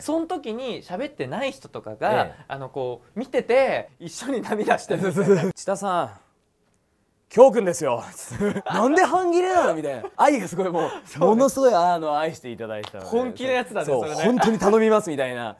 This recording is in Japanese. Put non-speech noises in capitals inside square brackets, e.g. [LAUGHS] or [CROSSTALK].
その時に喋ってない人とかが、ええ。あのこう見てて一緒に涙してる [LAUGHS] 千田さん京くんですよ。[LAUGHS] なんで半切れなのみたいな。愛がすごいもう [LAUGHS] ものすごいあの愛していただいたね本気のやつだねそうそれね。本当に頼みますみたいな。